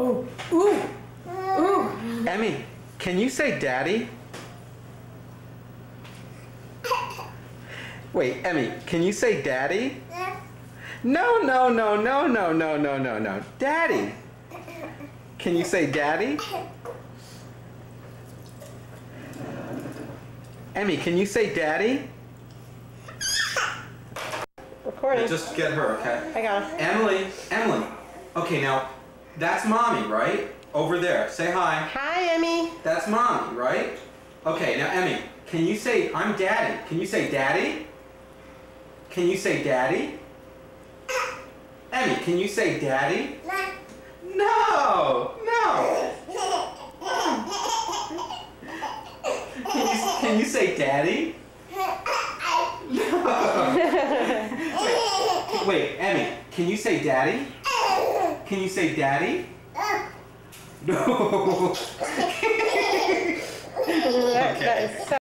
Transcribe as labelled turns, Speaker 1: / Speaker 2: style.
Speaker 1: Oh, ooh, ooh.
Speaker 2: Emmy, can you say daddy? Wait, Emmy, can you say daddy? No, no, no, no, no, no, no, no, no. Daddy. Can you say daddy? Emmy, can you say daddy?
Speaker 1: Recording.
Speaker 2: Just get her, okay?
Speaker 1: I got it.
Speaker 2: Emily, Emily. Okay, now that's mommy, right? Over there. Say hi.
Speaker 1: Hi, Emmy.
Speaker 2: That's mommy, right? Okay, now Emmy, can you say I'm daddy? Can you say daddy? Can you say daddy? Emmy, can you say daddy? No, no. Can you, can you say daddy? No. wait, wait, Emmy, can you say daddy? Can you say daddy? No.
Speaker 1: That- that is so